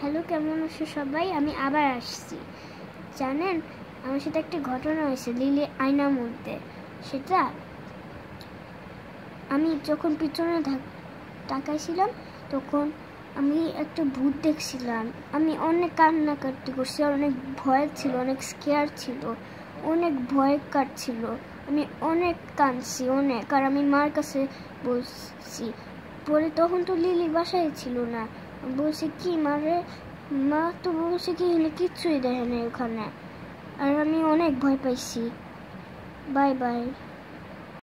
Hello, কেমন আছো সবাই? আমি আবার আসছি। জানেন, আমার সাথে একটা ঘটনা হয়েছে, লিলি আয়নার মধ্যে সেটা আমি যখন পিছনে তাকাইছিলাম, তখন আমি একটা ভূত দেখছিলাম। আমি অনেক কান্নাকাটি করছি অনেক ভয় ছিল, অনেক স্কেয়ার ছিল, অনেক ভয় কাটছিল। আমি অনেক কাঁদছি, অনেক। আর আমি মার কাছে বলছি, পরে তখন তো লিলি বাসায় ছিল না। বলছে কি মারে মা তো বলছে কি হলে কিচ্ছুই দেখে ওখানে আর আমি অনেক ভয় পাইছি। Bye bye